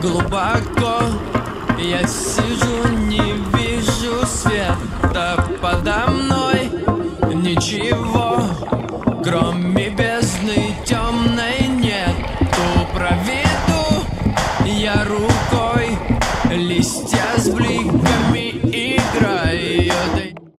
глубоко Я сижу, не вижу света. Подо мной Ничего, кроме бездны темной нету. Проведу я рукой Листья с бликами играют